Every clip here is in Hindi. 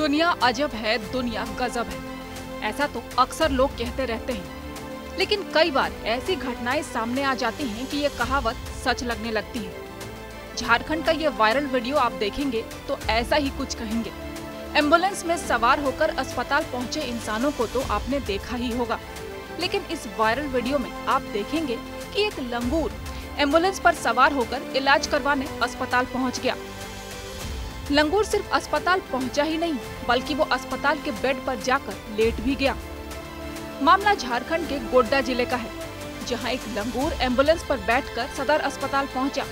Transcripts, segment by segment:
दुनिया अजब है, दुनिया गजब है। ऐसा तो अक्सर लोग कहते रहते हैं। लेकिन कई बार ऐसी घटनाएँ सामने आ जाती हैं कि ये कहावत सच लगने लगती है। झारखंड का ये वायरल वीडियो आप देखेंगे तो ऐसा ही कुछ कहेंगे। एंबुलेंस में सवार होकर अस्पताल पहुँचे इंसानों को तो आपने देखा ही होगा। लेकिन इस वायरल वीडियो में आप देखेंगे कि एक लंगूर एंबुलेंस पर सवार होकर इलाज करवाने अस्पताल पहुँच गया। लंगूर सिर्फ़ अस्पताल पहुँचा ही नहीं, बल्कि वो अस्पताल के बेड पर जाकर लेट भी गया। मामला झारखंड के गोड्डा ज़िले का है, जहाँ एक लंगूर एंबुलेंस पर बैठकर सदर अस्पताल पहुँचा।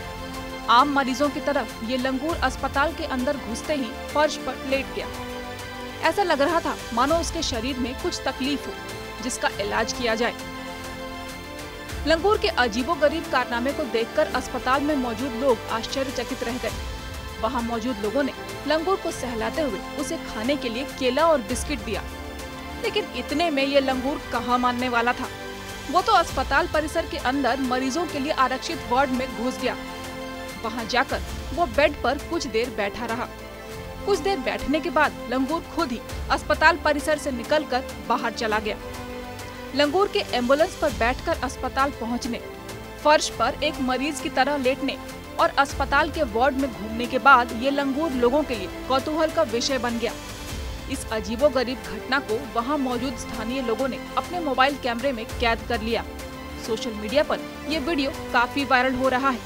आम मरीजों की तरफ़ ये लंगूर अस्पताल के अंदर घुसते ही फर्श पर लेट गया। ऐसा लग रहा था, मानो उसके शरीर में कुछ तकलीफ़ हो, जिसका इलाज किया जाए। लंगूर के अजीबो गरीब कारनामे को देखकर अस्पताल में मौजूद लोग आश्चर्यचकित रह गए। वहाँ मौजूद लोगों ने लंगूर को सहलाते हुए उसे खाने के लिए केला और बिस्किट दिया। लेकिन इतने में ये लंगूर कहाँ मानने वाला था? वो तो अस्पताल परिसर के अंदर मरीजों के लिए आरक्षित वार्ड में घुस गया। वहाँ जाकर वो बेड पर कुछ देर बैठा रहा। कुछ देर बैठने के बाद लंगूर खुद ही अस्पताल परिसर से निकलकर बाहर चला गया। लंगूर के एंबुलेंस पर बैठकर अस्पताल पहुँचने, फर्श पर एक मरीज़ की तरह लेटने और अस्पताल के वार्ड में घूमने के बाद ये लंगूर लोगों के लिए कौतूहल का विषय बन गया। इस अजीबो गरीब घटना को वहाँ मौजूद स्थानीय लोगों ने अपने मोबाइल कैमरे में कैद कर लिया। सोशल मीडिया पर ये वीडियो काफ़ी वायरल हो रहा है।